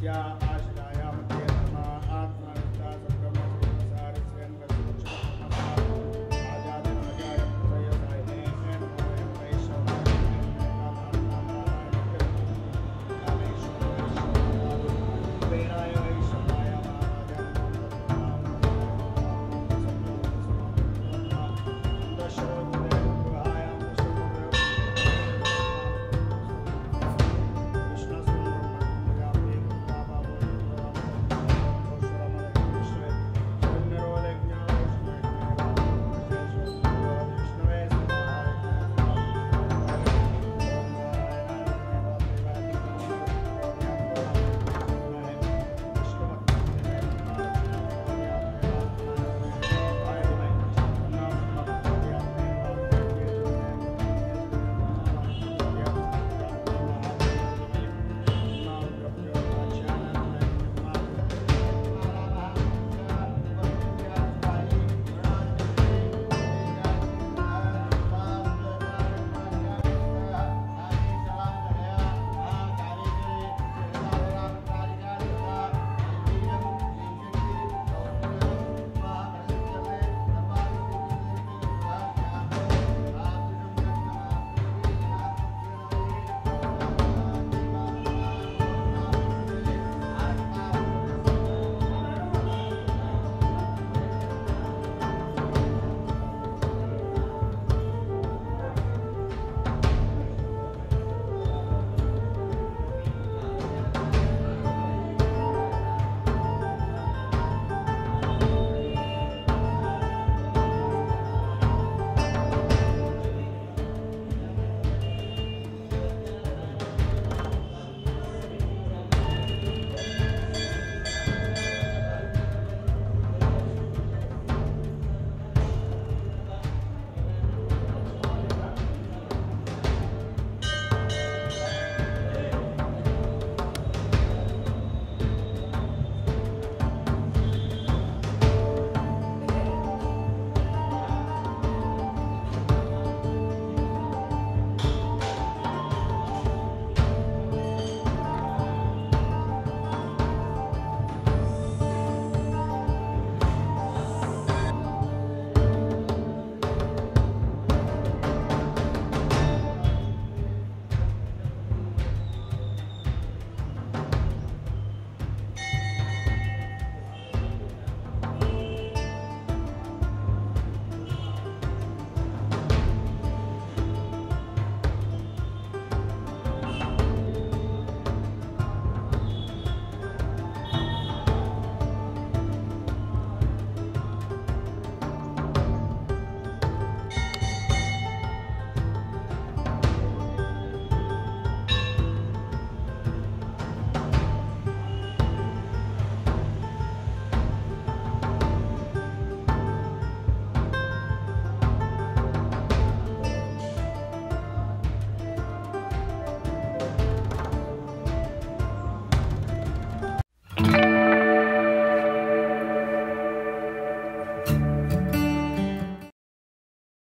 yeah,